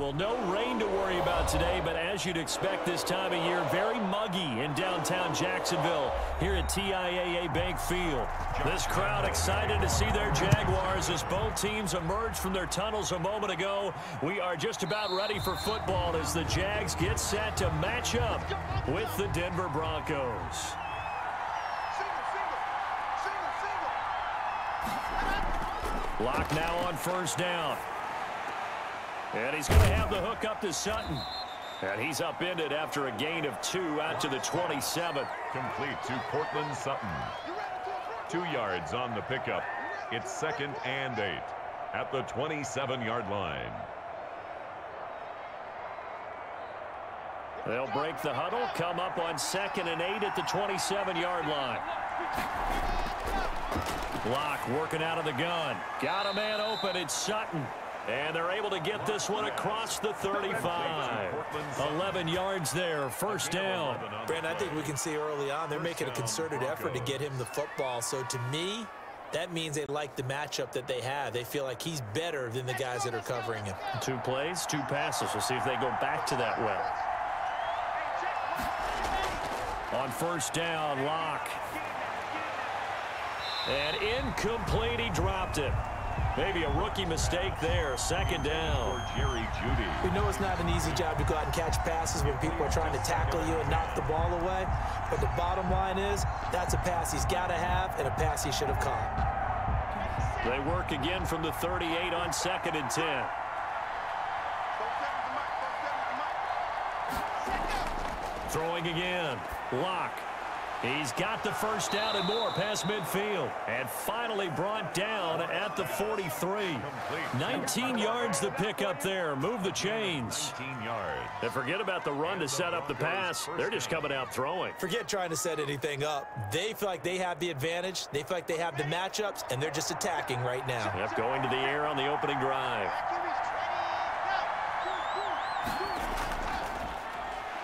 Well, no rain to worry about today, but as you'd expect this time of year, very muggy in downtown Jacksonville here at TIAA Bank Field. This crowd excited to see their Jaguars as both teams emerge from their tunnels a moment ago. We are just about ready for football as the Jags get set to match up with the Denver Broncos. Lock now on first down. And he's going to have the hook up to Sutton. And he's upended after a gain of two out to the 27. Complete to Courtland Sutton. Two yards on the pickup. It's second and eight at the 27-yard line. They'll break the huddle, come up on second and eight at the 27-yard line. Lock working out of the gun. Got a man open. It's Sutton. And they're able to get this one across the 35. 11 yards there, first down. Brand, I think we can see early on they're making a concerted effort to get him the football. So to me, that means they like the matchup that they have. They feel like he's better than the guys that are covering him. Two plays, two passes. We'll see if they go back to that well. On first down, Lock. And incomplete, he dropped it. Maybe a rookie mistake there. Second down. Jerry Jeudy. We know it's not an easy job to go out and catch passes when people are trying to tackle you and knock the ball away. But the bottom line is that's a pass he's got to have and a pass he should have caught. They work again from the 38 on second and 10. Throwing again. Lock. He's got the first down and more past midfield. And finally brought down at the 43. 19 yards the pick up there. Move the chains. 19 yards. And forget about the run to set up the pass. They're just coming out throwing. Forget trying to set anything up. They feel like they have the advantage. They feel like they have the matchups, and they're just attacking right now. Yep, going to the air on the opening drive.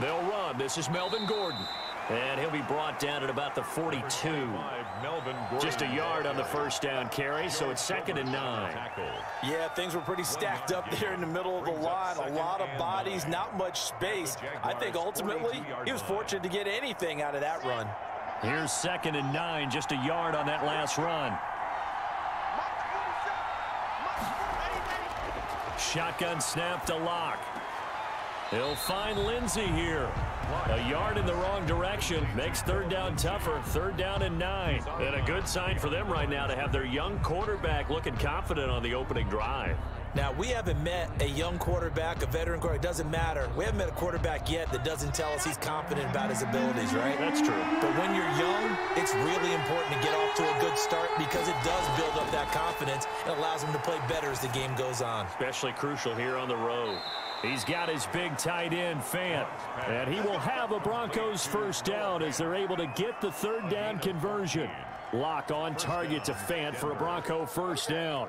They'll run. This is Melvin Gordon. And he'll be brought down at about the 42. Just a yard on the first down carry, so it's second and nine. Yeah, things were pretty stacked up there in the middle of the line. A lot of bodies, not much space. I think ultimately he was fortunate to get anything out of that run. Here's second and nine, just a yard on that last run. Shotgun snap to Lock. He'll find Lindsay here. A yard in the wrong direction makes third down tougher. Third down and nine. And a good sign for them right now to have their young quarterback looking confident on the opening drive. Now, we haven't met a young quarterback, a veteran quarterback. It doesn't matter. We haven't met a quarterback yet that doesn't tell us he's confident about his abilities, right? That's true. But when you're young, it's really important to get off to a good start because it does build up that confidence. and allows him to play better as the game goes on. Especially crucial here on the road. He's got his big tight end, Fant. And he will have a Broncos first down as they're able to get the third down conversion. Lock on target to Fant for a Bronco first down.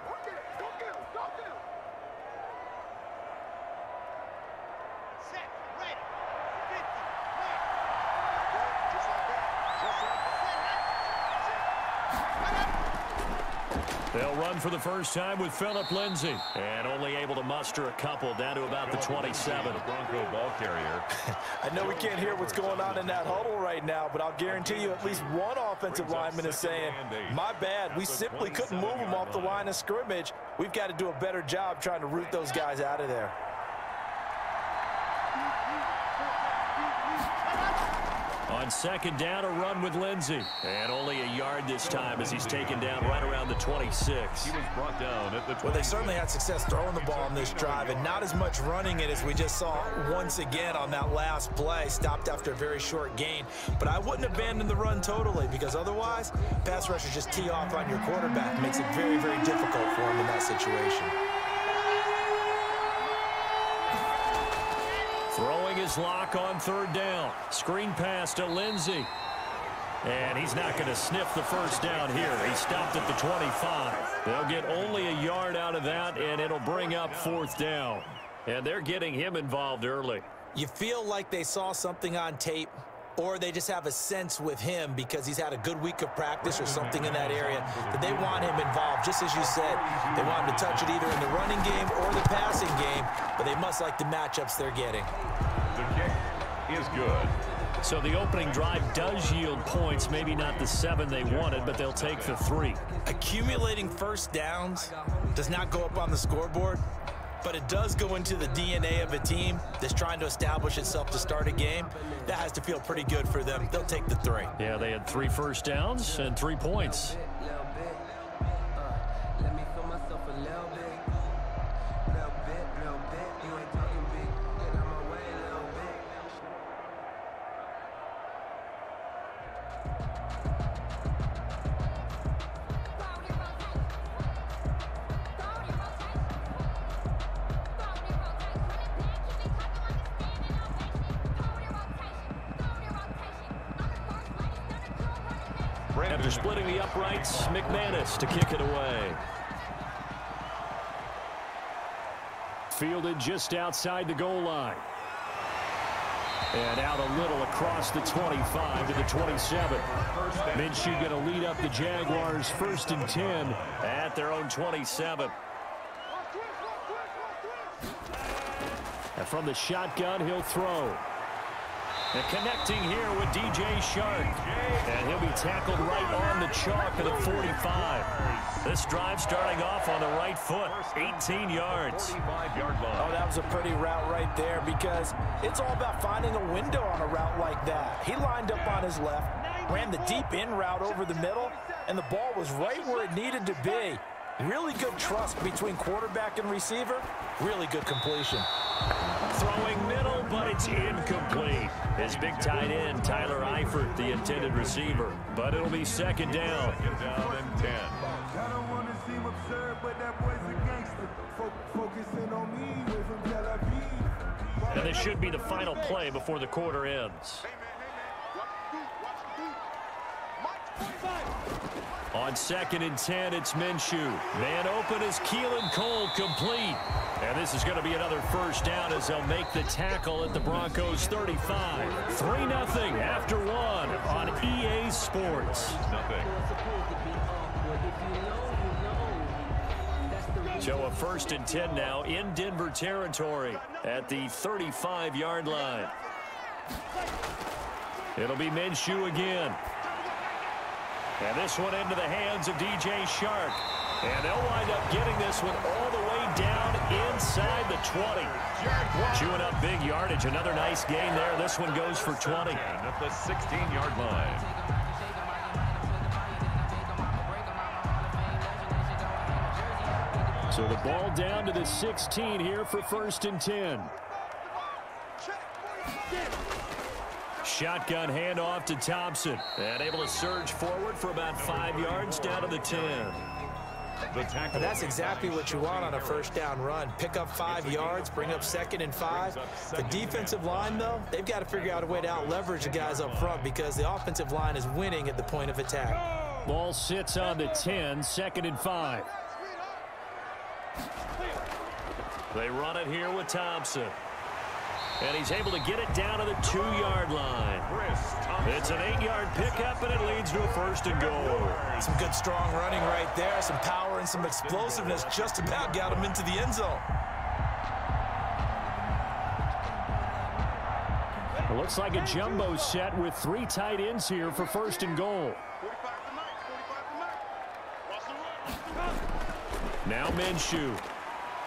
They'll run for the first time with Phillip Lindsay. And only able to muster a couple down to about the 27. Bronco ball carrier. I know we can't hear what's going on in that huddle right now, but I'll guarantee you at least one offensive lineman is saying, my bad, we simply couldn't move them off the line of scrimmage. We've got to do a better job trying to root those guys out of there. On second down, a run with Lindsay. And only a yard this time as he's taken down right around the 26. He was brought down at the 20. Well, they certainly had success throwing the ball on this drive and not as much running it as we just saw once again on that last play. Stopped after a very short gain. But I wouldn't abandon the run totally because otherwise, pass rushers just tee off on your quarterback. Makes it very, very difficult for him in that situation. Lock on third down. Screen pass to Lindsay. And he's not going to sniff the first down here. He stopped at the 25. They'll get only a yard out of that, and it'll bring up fourth down. And they're getting him involved early. You feel like they saw something on tape or they just have a sense with him because he's had a good week of practice or something in that area that they want him involved. Just as you said, they want him to touch it either in the running game or the passing game, but they must like the matchups they're getting. The kick is good. So the opening drive does yield points, maybe not the seven they wanted, but they'll take the three. Accumulating first downs does not go up on the scoreboard, but it does go into the DNA of a team that's trying to establish itself to start a game. That has to feel pretty good for them. They'll take the three. Yeah, they had three first downs and three points. After splitting the uprights, McManus to kick it away. Fielded just outside the goal line. And out a little across the 25 to the 27. Minshew going to lead up the Jaguars first and 10 at their own 27. And from the shotgun, he'll throw. And connecting here with D.J. Chark. And he'll be tackled right on the chalk at the 45. This drive starting off on the right foot, 18 yards. Oh, that was a pretty route right there because it's all about finding a window on a route like that. He lined up on his left, ran the deep in route over the middle, and the ball was right where it needed to be. Really good trust between quarterback and receiver. Really good completion. Throwing middle, but it's incomplete. His big tight end, Tyler Eifert, the intended receiver. But it'll be second down. Second down and 10. And this should be the final play before the quarter ends. On second and 10, it's Minshew. Man open is Keelan Cole complete. And this is going to be another first down as they'll make the tackle at the Broncos 35. 3-0 after one on EA Sports. So a first and 10 now in Denver territory at the 35-yard line. It'll be Minshew again. And this one into the hands of D.J. Chark. And they'll wind up getting this one all the way down inside the 20. Chewing up big yardage. Another nice gain there. This one goes for 20. At the 16-yard line. So the ball down to the 16 here for first and 10. Shotgun handoff to Thompson. And able to surge forward for about five yards down to the 10. The that's exactly what you want on a first down run. Pick up five yards, bring up second and five. The defensive line, though, they've got to figure out a way to out-leverage the guys up front because the offensive line is winning at the point of attack. Ball sits on the 10, second and five. They run it here with Thompson. And he's able to get it down to the two-yard line. It's an eight-yard pickup, and it leads to a first and goal. Some good, strong running right there. Some power and some explosiveness just about got him into the end zone. It looks like a jumbo set with three tight ends here for first and goal. Now Minshew.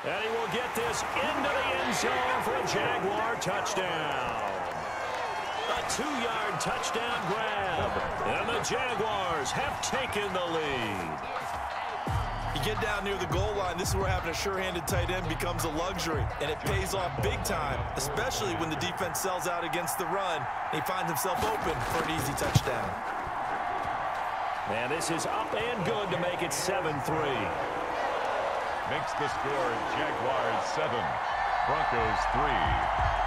And he will get this into the end zone for a Jaguar touchdown. A two-yard touchdown grab. And the Jaguars have taken the lead. You get down near the goal line, this is where having a sure-handed tight end becomes a luxury, and it pays off big time, especially when the defense sells out against the run, and he finds himself open for an easy touchdown. And this is up and good to make it 7-3 makes the score Jaguars 7, Broncos 3.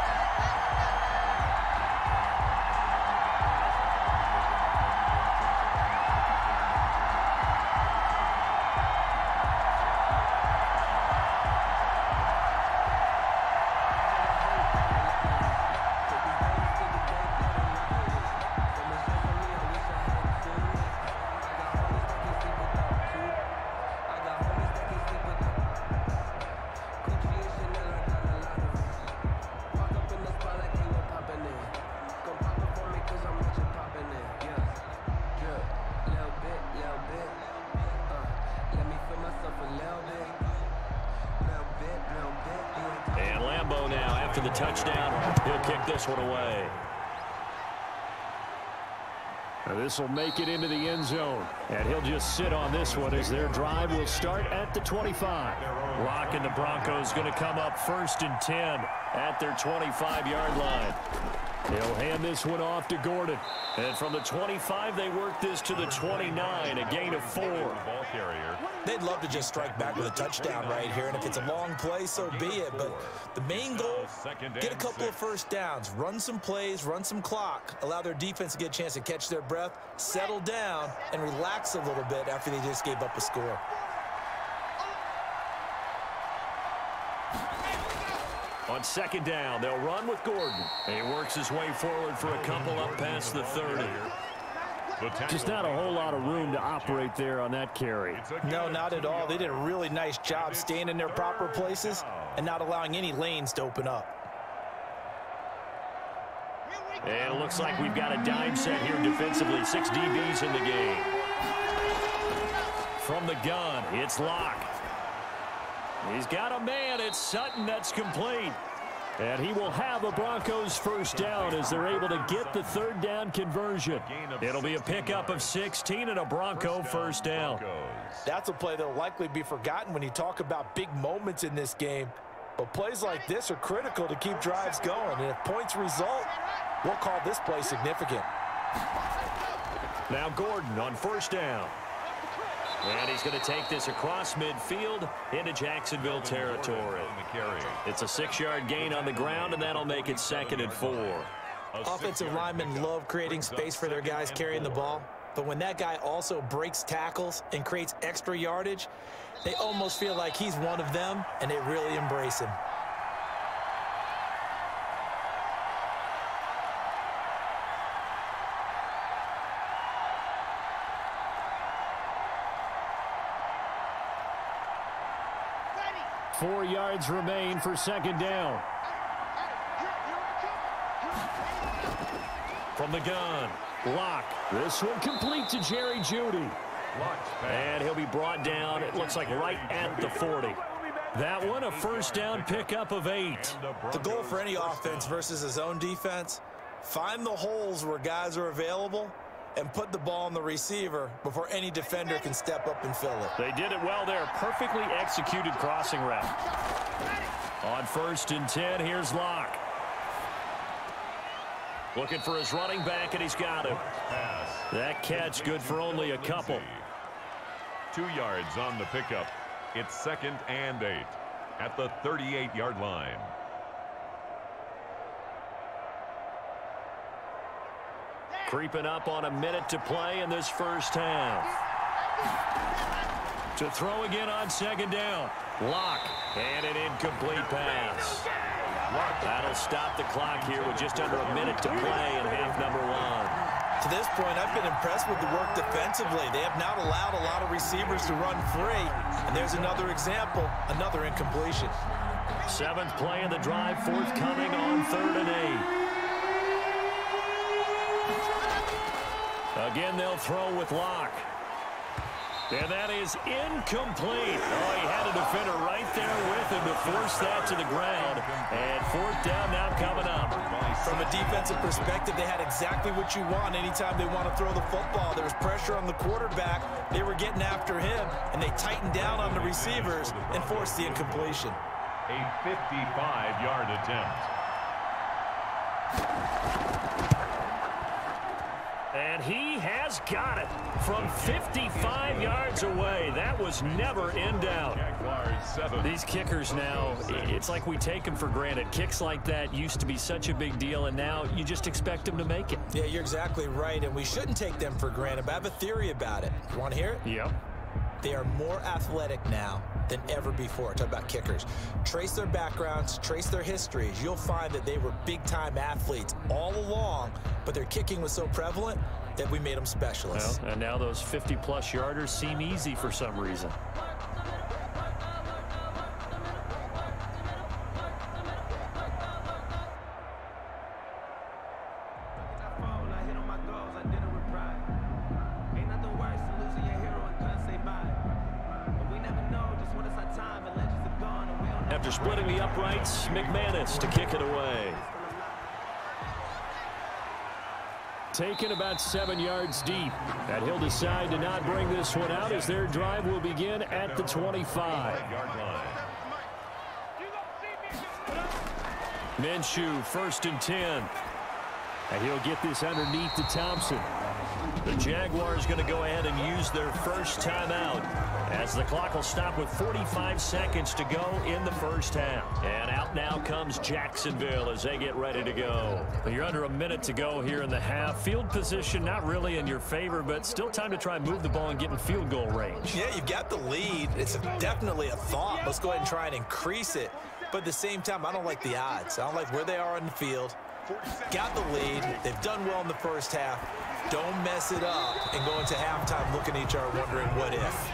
And he'll just sit on this one as their drive will start at the 25. Lock and the Broncos going to come up first and 10 at their 25-yard line. They'll hand this one off to Gordon. And from the 25, they work this to the 29, a gain of four. They'd love to just strike back with a touchdown right here, and if it's a long play, so be it. But the main goal, get a couple of first downs, run some plays, run some clock, allow their defense to get a chance to catch their breath, settle down, and relax a little bit after they just gave up a score. On second down, they'll run with Gordon. And he works his way forward for a couple up past the 30. Just not a whole lot of room to operate there on that carry. No, not at all. They did a really nice job staying in their proper places and not allowing any lanes to open up. And it looks like we've got a dime set here defensively. Six DBs in the game. From the gun, it's Lock. He's got a man. It's Sutton that's complete. And he will have a Broncos first down as they're able to get the third down conversion. It'll be a pickup of 16 and a Bronco first down. That's a play that will likely be forgotten when you talk about big moments in this game. But plays like this are critical to keep drives going. And if points result, we'll call this play significant. Now Gordon on first down. And he's going to take this across midfield into Jacksonville territory. It's a six-yard gain on the ground, and that'll make it second and four. Offensive linemen love creating space for their guys carrying the ball. But when that guy also breaks tackles and creates extra yardage, they almost feel like he's one of them, and they really embrace him. Yards remain for second down. From the gun, Lock. This one complete to Jerry Jeudy. And he'll be brought down, it looks like right at the 40. That one, a first down pickup of eight. The goal for any offense versus his own defense, find the holes where guys are available and put the ball on the receiver before any defender can step up and fill it. They did it well there. Perfectly executed crossing route. On first and 10, here's Lock. Looking for his running back, and he's got him. That catch good for only a couple. Two yards on the pickup. It's second and eight at the 38-yard line. Creeping up on a minute to play in this first half. To throw again on second down. Lock. And an incomplete pass. That'll stop the clock here with just under a minute to play in half number one. To this point, I've been impressed with the work defensively. They have not allowed a lot of receivers to run free. And there's another example, another incompletion. Seventh play in the drive, forthcoming on third and eight. Again, they'll throw with Lock. And that is incomplete. Oh, he had a defender right there with him to force that to the ground. And fourth down now coming up. From a defensive perspective, they had exactly what you want anytime they want to throw the football. There was pressure on the quarterback. They were getting after him, and they tightened down on the receivers and forced the incompletion. A 55-yard attempt. And he has got it from 55 yards away. That was never in doubt. These kickers now, it's like we take them for granted. Kicks like that used to be such a big deal, and now you just expect them to make it. Yeah, you're exactly right, and we shouldn't take them for granted, but I have a theory about it. You want to hear it? Yep. They are more athletic now than ever before. Talk about kickers. Trace their backgrounds, trace their histories. You'll find that they were big-time athletes all along, but their kicking was so prevalent that we made them specialists. Well, and now those 50-plus yarders seem easy for some reason. after splitting the uprights. McManus to kick it away. Taken about seven yards deep. And he'll decide to not bring this one out as their drive will begin at the 25. Minshew, first and 10. And he'll get this underneath to Thompson. The Jaguars going to go ahead and use their first timeout as the clock will stop with 45 seconds to go in the first half. And out now comes Jacksonville as they get ready to go. You're under a minute to go here in the half. Field position not really in your favor, but still time to try and move the ball and get in field goal range. Yeah, you've got the lead. It's definitely a thought. Let's go ahead and try and increase it. But at the same time, I don't like the odds. I don't like where they are on the field. Got the lead. They've done well in the first half. Don't mess it up and go into halftime looking at each other wondering what if.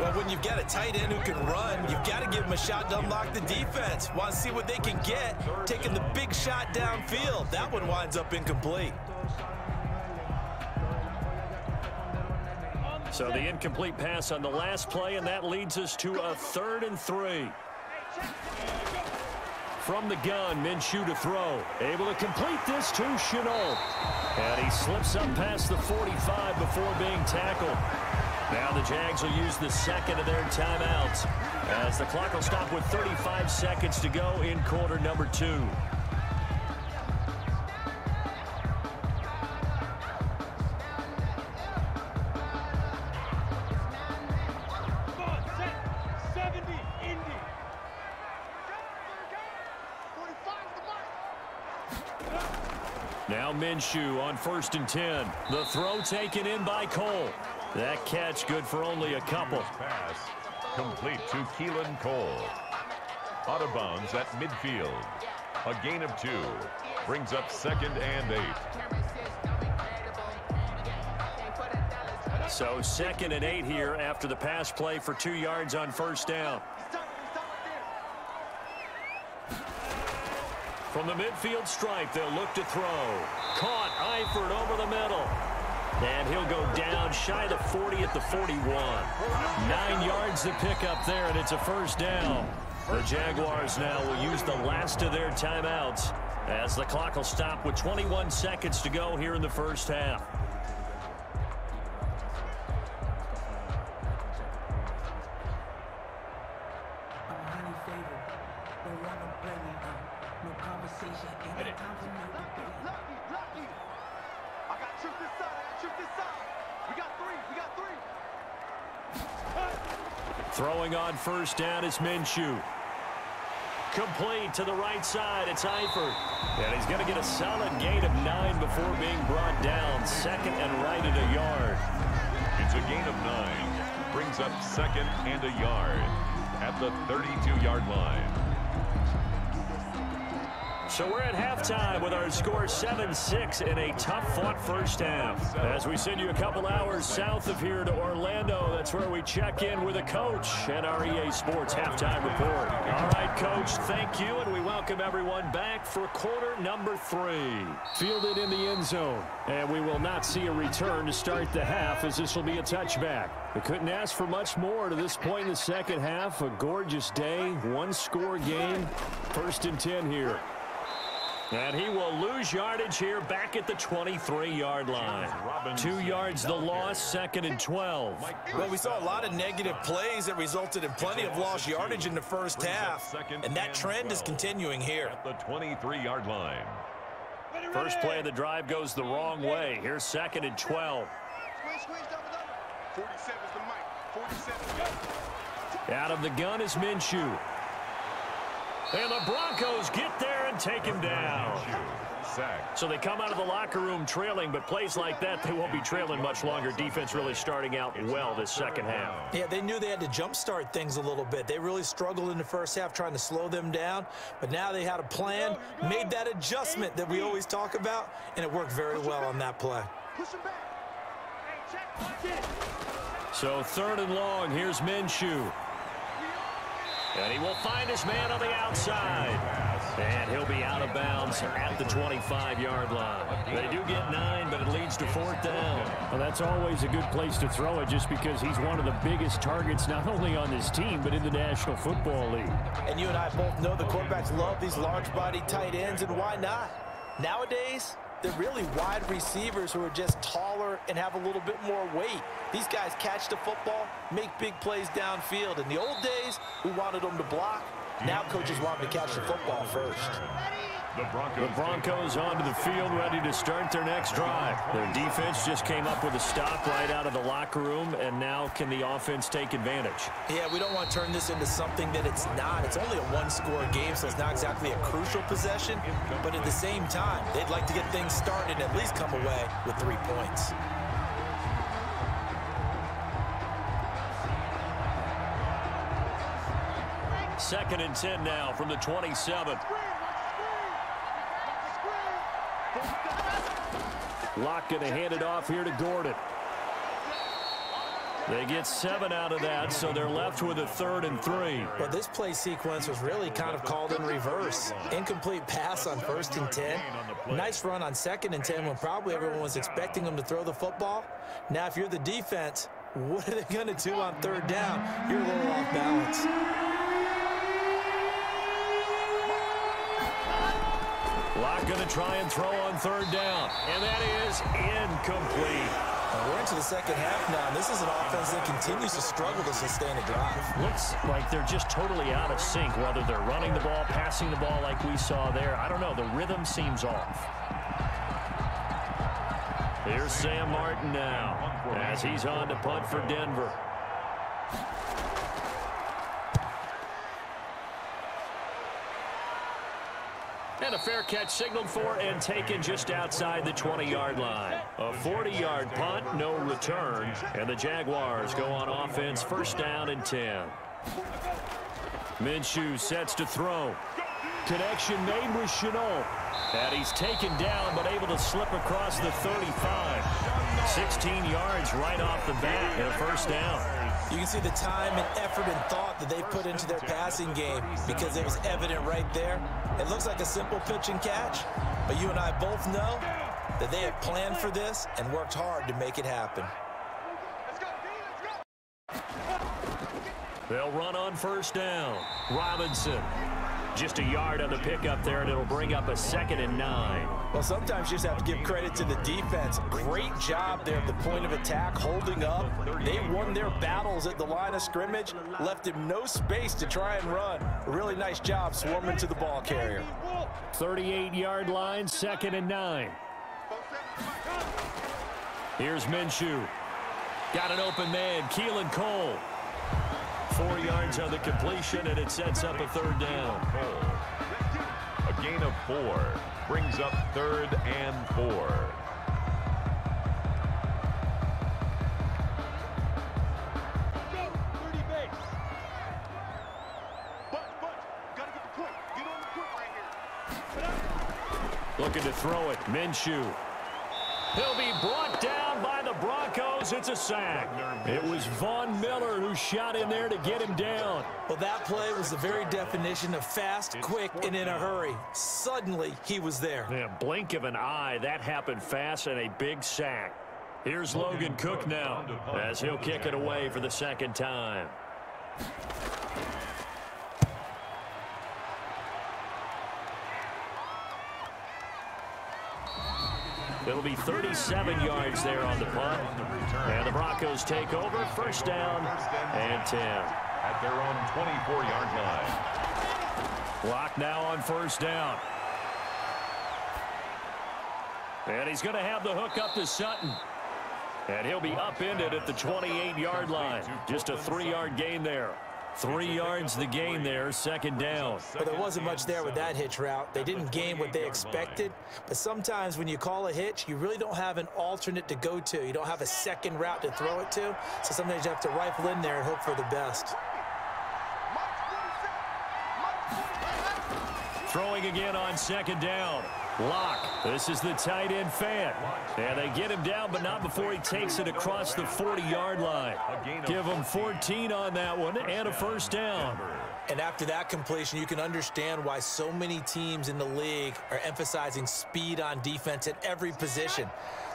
Well, when you've got a tight end who can run, you've got to give him a shot to unlock the defense. Want to see what they can get, taking the big shot downfield. That one winds up incomplete. So the incomplete pass on the last play, and that leads us to a third and three. From the gun, Minshew to throw. Able to complete this to Shenault. And he slips up past the 45 before being tackled. Now the Jags will use the second of their timeouts as the clock will stop with 35 seconds to go in quarter number two. Minshew on first and 10. The throw taken in by Cole. That catch good for only a couple. Pass complete to Keelan Cole. Out of bounds at midfield. A gain of two. Brings up second and eight. So second and eight here after the pass play for two yards on first down. From the midfield stripe, they'll look to throw. Caught Eifert over the middle. And he'll go down shy the 40 at the 41. Nine yards to pick up there, and it's a first down. The Jaguars now will use the last of their timeouts as the clock will stop with 21 seconds to go here in the first half. First down is Minshew. Complete to the right side. It's Eifert. And he's going to get a solid gain of nine before being brought down. Second and right at a yard. It's a gain of nine. Brings up second and a yard at the 32-yard line. So we're at halftime with our score 7-6 in a tough-fought first half. As we send you a couple hours south of here to Orlando, that's where we check in with a coach and our EA Sports halftime report. All right, Coach, thank you, and we welcome everyone back for quarter number three. Fielded in the end zone, and we will not see a return to start the half as this will be a touchback. We couldn't ask for much more to this point in the second half. A gorgeous day, one-score game, first and 10 here. And he will lose yardage here back at the 23-yard line. Two yards the loss, second and 12. Well, we saw a lot of negative plays that resulted in plenty of lost yardage in the first half, and that trend is continuing here. At the 23-yard line. First play of the drive goes the wrong way. Here's second and 12. Out of the gun is Minshew. And the Broncos get there and take him down. So they come out of the locker room trailing, but plays like that, they won't be trailing much longer. Defense really starting out well this second half. Yeah, they knew they had to jumpstart things a little bit. They really struggled in the first half trying to slow them down, but now they had a plan, made that adjustment that we always talk about, and it worked very well on that play. So third and long, here's Minshew. And he will find his man on the outside. And he'll be out of bounds at the 25-yard line. They do get nine, but it leads to fourth down. Well, that's always a good place to throw it just because he's one of the biggest targets not only on this team but in the National Football League. And you and I both know the quarterbacks love these large-body tight ends, and why not? Nowadays, they're really wide receivers who are just taller and have a little bit more weight. These guys catch the football, make big plays downfield. In the old days, we wanted them to block. Now coaches want them to catch the football first. The Broncos, the Broncos onto the field ready to start their next drive. Their defense just came up with a stop right out of the locker room, and now can the offense take advantage? Yeah, we don't want to turn this into something that it's not. It's only a one-score game, so it's not exactly a crucial possession. But at the same time, they'd like to get things started and at least come away with three points. Second and 10 now from the 27. Lock going to hand it off here to Gordon. They get seven out of that, so they're left with a third and three. Well, this play sequence was really kind of called in reverse. Incomplete pass on first and 10. Nice run on second and 10 when probably everyone was expecting them to throw the football. Now, if you're the defense, what are they going to do on third down? You're a little off balance. Lock going to try and throw on third down, and that is incomplete. We're into the second half now, and this is an offense that continues to struggle to sustain a drive. Looks like they're just totally out of sync, whether they're running the ball, passing the ball like we saw there. I don't know. The rhythm seems off. Here's Sam Martin now as he's on to punt for Denver. And a fair catch signaled for and taken just outside the 20-yard line. A 40-yard punt, no return. And the Jaguars go on offense first down and 10. Minshew sets to throw. Connection made with Shenault. And he's taken down but able to slip across the 35. 16 yards right off the bat and a first down. You can see the time and effort and thought that they put into their passing game because it was evident right there. It looks like a simple pitch and catch, but you and I both know that they have planned for this and worked hard to make it happen. They'll run on first down. Robinson just a yard on the pickup there, and it'll bring up a second and nine. Well, sometimes you just have to give credit to the defense. Great job there at the point of attack, holding up. They won their battles at the line of scrimmage, left him no space to try and run. A really nice job swarming to the ball carrier. 38-yard line, second and nine. Here's Minshew. Got an open man, Keelan Cole. Four yards on the completion, and it sets up a third down. A gain of four brings up third and four. Looking to throw it, Minshew. He'll be brought down by the Broncos. It's a sack. It was Von Miller who shot in there to get him down. Well, that play was the very definition of fast, quick, and in a hurry. Suddenly, he was there. Yeah, blink of an eye. That happened fast and a big sack. Here's Logan Cooke now as he'll kick it away for the second time. It'll be 37 yards there on the punt. And the Broncos take over. First down and 10. At their own 24-yard line. Lock now on first down. And he's going to have the hook up to Sutton. And he'll be upended at the 28-yard line. Just a three-yard gain there. Three yards the gain there, second down. But there wasn't much there with that hitch route. They didn't gain what they expected. But sometimes when you call a hitch, you really don't have an alternate to go to. You don't have a second route to throw it to. So sometimes you have to rifle in there and hope for the best. Throwing again on second down. Lock. This is the tight end Fant. And they get him down, but not before he takes it across the 40-yard line. Give him 14 on that one and a first down. And after that completion, you can understand why so many teams in the league are emphasizing speed on defense at every position.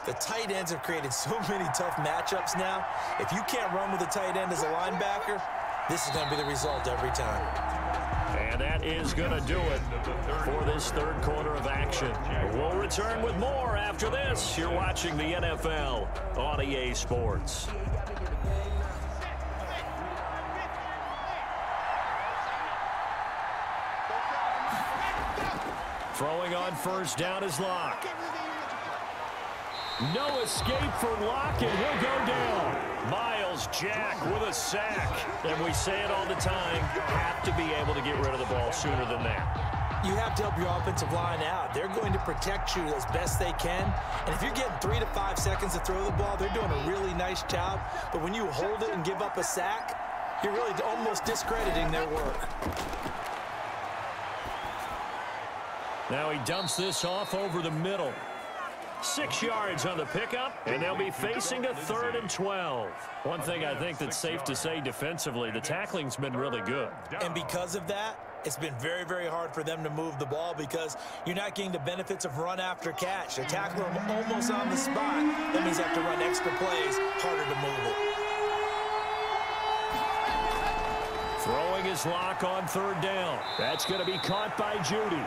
The tight ends have created so many tough matchups now. If you can't run with a tight end as a linebacker, this is going to be the result every time. And that is going to do it for this third quarter of action. We'll return with more after this. You're watching the NFL on EA Sports. Throwing on first down is Lock. No escape for Lock, and he'll go down. Myles Jack with a sack. And we say it all the time, have to be able to get rid of the ball sooner than that. You have to help your offensive line out. They're going to protect you as best they can. And if you're getting three to five seconds to throw the ball, they're doing a really nice job. But when you hold it and give up a sack, you're really almost discrediting their work. Now he dumps this off over the middle. Six yards on the pickup, and they'll be facing a third and 12. One thing I think that's safe to say defensively, the tackling's been really good. And because of that, it's been very, very hard for them to move the ball because you're not getting the benefits of run after catch. They tackle them almost on the spot. That means you have to run extra plays, harder to move it. Throwing his lock on third down. That's going to be caught by Jeudy.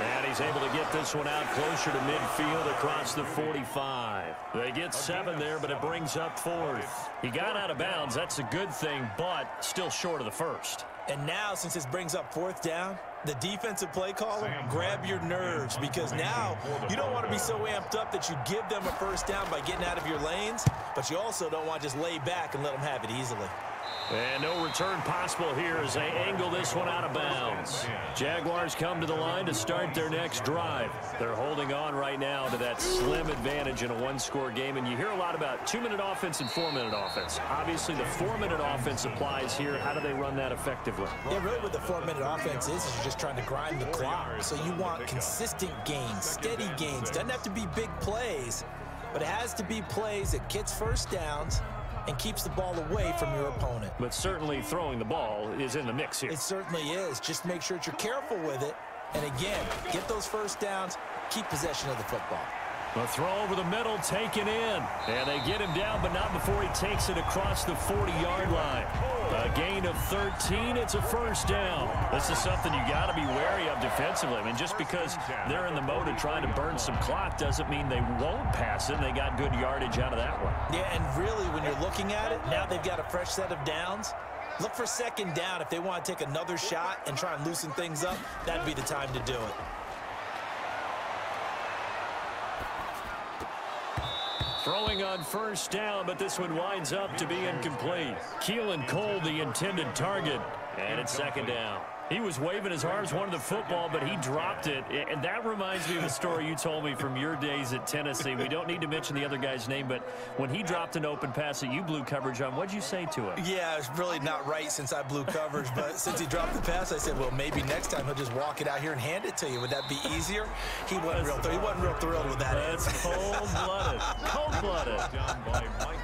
And he's able to get this one out closer to midfield across the 45. They get seven there, but it brings up fourth. He got out of bounds. That's a good thing, but still short of the first. And now, since this brings up fourth down, the defensive play caller, grab your nerves because now you don't want to be so amped up that you give them a first down by getting out of your lanes, but you also don't want to just lay back and let them have it easily. And no return possible here as they angle this one out of bounds. Jaguars come to the line to start their next drive. They're holding on right now to that slim advantage in a one-score game. And you hear a lot about two-minute offense and four-minute offense. Obviously, the four-minute offense applies here. How do they run that effectively? Yeah, really what the four-minute offense is is you're just trying to grind the clock. So you want consistent gains, steady gains. Doesn't have to be big plays, but it has to be plays that gets first downs and keeps the ball away from your opponent. But certainly throwing the ball is in the mix here. It certainly is. Just make sure that you're careful with it. And again, get those first downs, keep possession of the football. A throw over the middle, taken in. And they get him down, but not before he takes it across the 40-yard line. A gain of 13, it's a first down. This is something you got to be wary of defensively. I mean, just because they're in the mode of trying to burn some clock doesn't mean they won't pass it. They got good yardage out of that one. Yeah, and really, when you're looking at it, now they've got a fresh set of downs. Look for second down. If they want to take another shot and try and loosen things up, that'd be the time to do it. Throwing on first down, but this one winds up to be incomplete. Keelan Cole, the intended target, and it's second down. He was waving his arms, wanted the football, but he dropped it. And that reminds me of a story you told me from your days at Tennessee. We don't need to mention the other guy's name, but when he dropped an open pass that you blew coverage on, what'd you say to him? Yeah, it's really not right since I blew coverage, but since he dropped the pass, I said, well, maybe next time he'll just walk it out here and hand it to you. Would that be easier? He wasn't, real, he wasn't real thrilled with that. That's cold-blooded. Cold-blooded.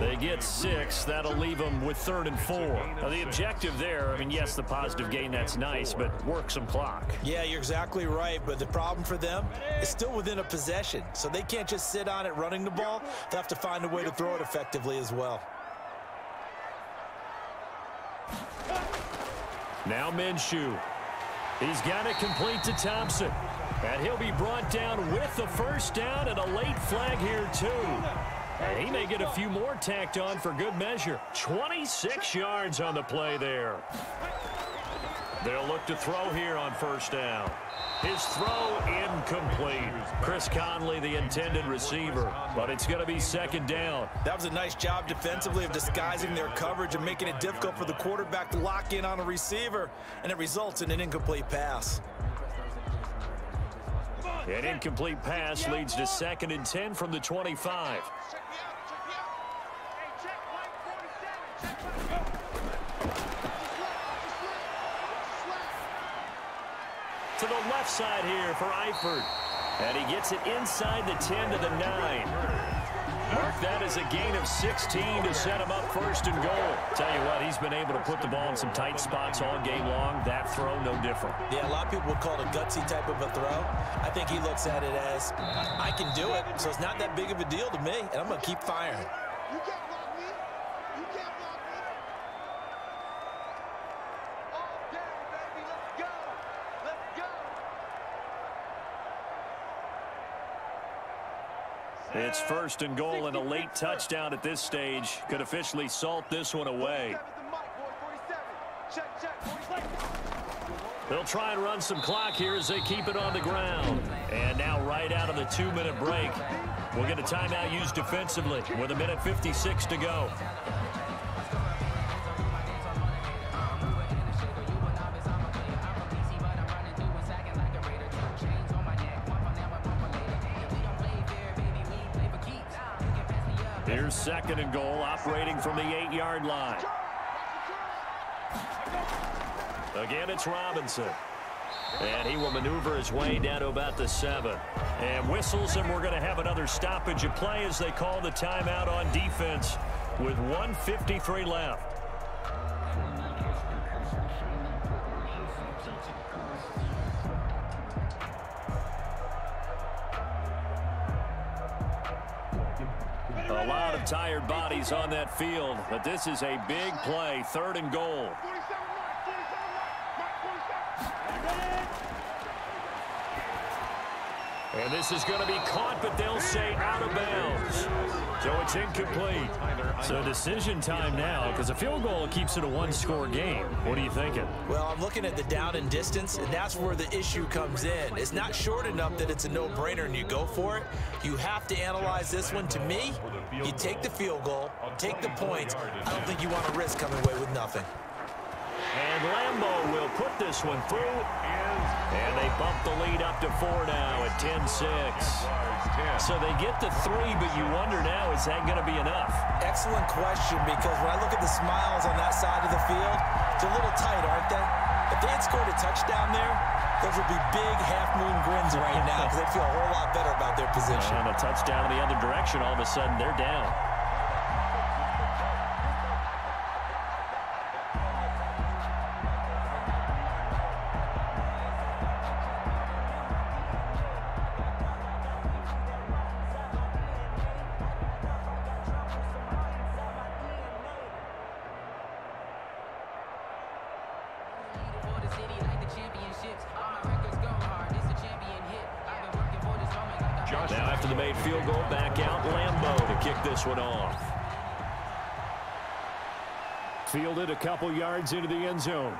They get six. That'll leave them with third and four. Now, the objective there, I mean, yes, the positive gain, that's nice, but work some clock. Yeah, you're exactly right, but the problem for them is still within a possession, so they can't just sit on it running the ball. They'll have to find a way to throw it effectively as well. Now Minshew. He's got it complete to Thompson. And he'll be brought down with the first down and a late flag here, too. And he may get a few more tacked on for good measure. 26 yards on the play there. They'll look to throw here on first down. His throw incomplete. Chris Conley, the intended receiver, but it's going to be second down. That was a nice job defensively of disguising their coverage and making it difficult for the quarterback to lock in on a receiver, and it results in an incomplete pass. An incomplete pass leads to second and 10 from the 25. To the left side here for Eifert. And he gets it inside the 10 to the 9. Mark that as a gain of 16 to set him up first and goal. Tell you what, he's been able to put the ball in some tight spots all game long. That throw, no different. Yeah, a lot of people would call it a gutsy type of a throw. I think he looks at it as, I can do it, so it's not that big of a deal to me, and I'm going to keep firing. It's first and goal and a late touchdown at this stage. Could officially salt this one away. They'll try and run some clock here as they keep it on the ground. And now right out of the two-minute break, we'll get a timeout used defensively with a minute 56 to go. Here's second and goal, operating from the eight-yard line. Again, it's Robinson. And he will maneuver his way down to about the seven. And whistles, and we're going to have another stoppage of play as they call the timeout on defense with 153 left. A lot of tired bodies on that field, but this is a big play, third and goal. And this is going to be caught, but they'll say out of bounds. So it's incomplete. So decision time now because a field goal keeps it a one-score game. What are you thinking? Well, I'm looking at the down and distance, and that's where the issue comes in. It's not short enough that it's a no-brainer and you go for it. You have to analyze this one. To me, you take the field goal, take the points. I don't think you want to risk coming away with nothing. And Lambo will put this one through. And they bump the lead up to four now at 10-6. So they get the three, but you wonder now, is that going to be enough? Excellent question, because when I look at the smiles on that side of the field, it's a little tight, aren't they? If they had scored a touchdown there, those would be big half-moon grins right now because they feel a whole lot better about their position. And a touchdown in the other direction, all of a sudden they're down. Into the end zone.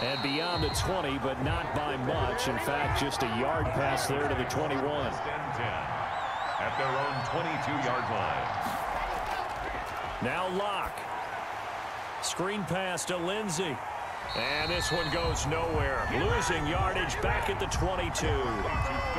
And beyond the 20, but not by much. In fact, just a yard pass there to the 21. At their own 22-yard line. Now Lock. Screen pass to Lindsay. And this one goes nowhere. Losing yardage back at the 22.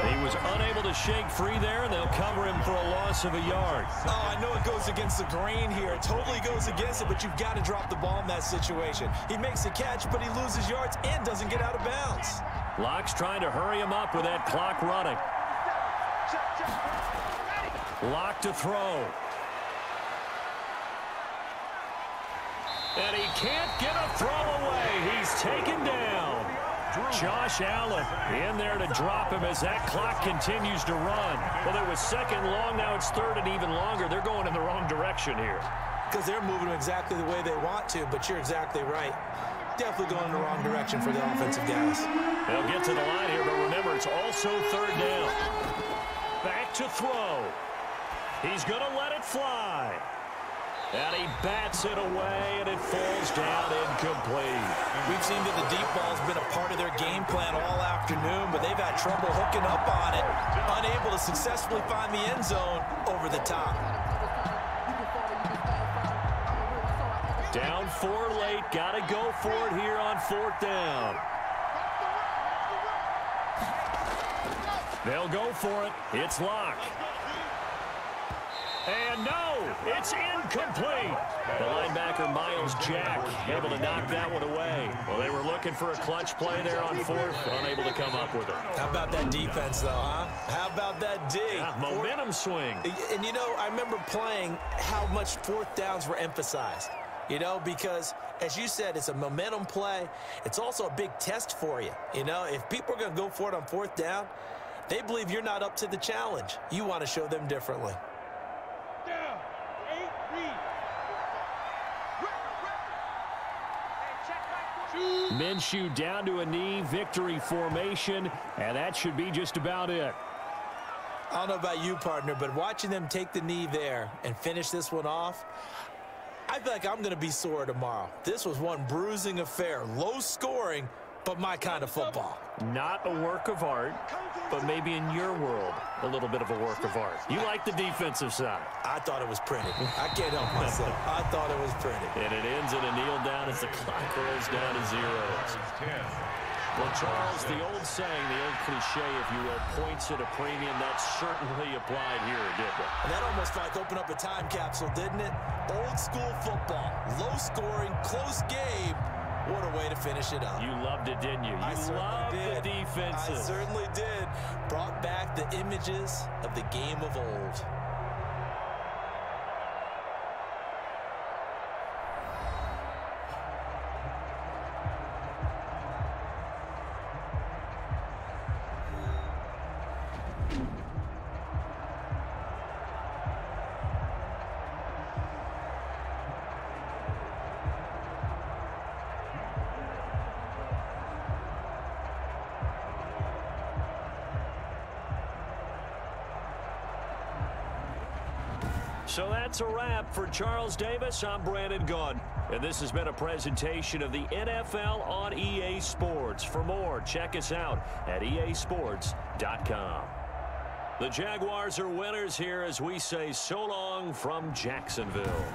He was unable to shake free there, and they'll cover him for a loss of a yard. Oh, I know it goes against the grain here. It totally goes against it, but you've got to drop the ball in that situation. He makes a catch, but he loses yards and doesn't get out of bounds. Lock's trying to hurry him up with that clock running. Locke to throw. And he can't get a throw away. He's taken down. Josh Allen in there to drop him as that clock continues to run. Well, it was second long. Now it's third and even longer. They're going in the wrong direction here. Because they're moving exactly the way they want to, but you're exactly right. Definitely going in the wrong direction for the offensive guys. They'll get to the line here, but remember, it's also third down. Back to throw. He's going to let it fly. And he bats it away, and it falls down incomplete. We've seen that the deep ball's been a part of their game plan all afternoon, but they've had trouble hooking up on it, unable to successfully find the end zone over the top. Down four late, got to go for it here on fourth down. They'll go for it. It's Lock. And no, it's incomplete. The linebacker, Myles Jack, able to knock that one away. Well, they were looking for a clutch play there on fourth, unable to come up with it. How about that defense, though, huh? How about that D? Yeah, momentum swing. And, you know, I remember playing how much fourth downs were emphasized. You know, because, as you said, it's a momentum play. It's also a big test for you. You know, if people are going to go for it on fourth down, they believe you're not up to the challenge. You want to show them differently. Minshew down to a knee, victory formation, and that should be just about it. I don't know about you, partner, but watching them take the knee there and finish this one off, I feel like I'm going to be sore tomorrow. This was one bruising affair, low scoring, but my kind of football. Not a work of art, but maybe in your world, a little bit of a work of art. You like the defensive side. I thought it was pretty. I can't help myself. I thought it was pretty. And it ends in a kneel down as the clock rolls down to zeros. Well, Charles, the old saying, the old cliche, if you will, points at a premium, that certainly applied here, didn't it? And that almost like opened up a time capsule, didn't it? Old school football, low scoring, close game. What a way to finish it up. You loved it, didn't you? You I loved did. the defenses. I certainly did. Brought back the images of the game of old. A wrap for Charles Davis. I'm Brandon Gaudin. And this has been a presentation of the NFL on EA Sports. For more, check us out at easports.com. The Jaguars are winners here as we say so long from Jacksonville.